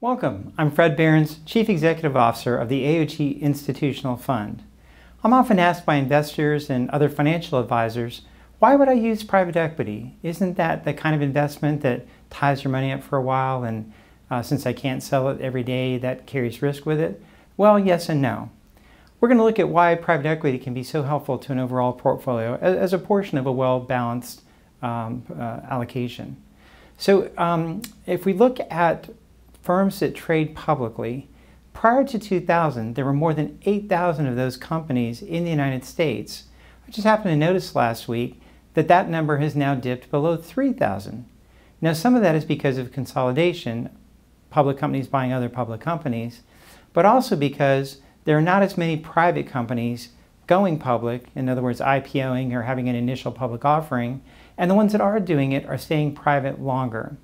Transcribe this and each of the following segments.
Welcome. I'm Fred Baerenz, Chief Executive Officer of the AOG Institutional Fund. I'm often asked by investors and other financial advisors, why would I use private equity? Isn't that the kind of investment that ties your money up for a while and uh, since I can't sell it every day, that carries risk with it? Well, yes and no. We're going to look at why private equity can be so helpful to an overall portfolio as, as a portion of a well-balanced um, uh, allocation. So um, if we look at firms that trade publicly, prior to 2000, there were more than 8,000 of those companies in the United States. I just happened to notice last week that that number has now dipped below 3,000. Now, some of that is because of consolidation, public companies buying other public companies, but also because there are not as many private companies going public, in other words, IPOing or having an initial public offering, and the ones that are doing it are staying private longer.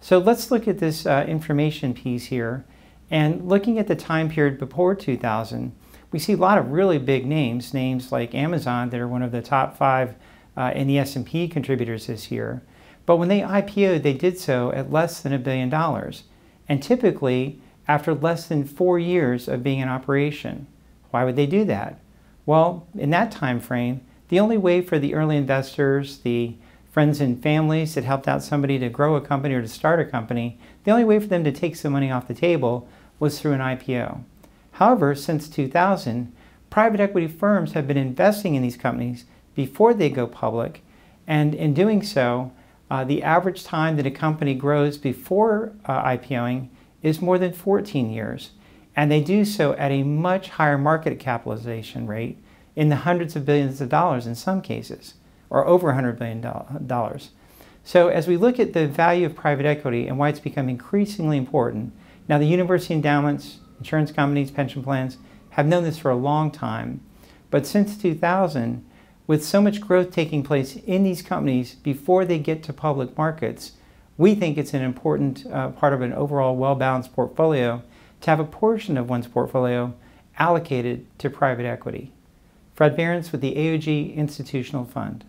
So let's look at this uh, information piece here. And looking at the time period before 2000, we see a lot of really big names, names like Amazon that are one of the top five uh, in the S&P contributors this year. But when they IPO'd, they did so at less than a billion dollars. And typically, after less than four years of being in operation. Why would they do that? Well, in that time frame, the only way for the early investors, the friends and families that helped out somebody to grow a company or to start a company, the only way for them to take some money off the table was through an IPO. However, since 2000, private equity firms have been investing in these companies before they go public, and in doing so, uh, the average time that a company grows before uh, IPOing is more than 14 years, and they do so at a much higher market capitalization rate in the hundreds of billions of dollars in some cases or over $100 billion. So as we look at the value of private equity and why it's become increasingly important, now the university endowments, insurance companies, pension plans have known this for a long time. But since 2000, with so much growth taking place in these companies before they get to public markets, we think it's an important uh, part of an overall well-balanced portfolio to have a portion of one's portfolio allocated to private equity. Fred Baerenz with the AOG Institutional Fund.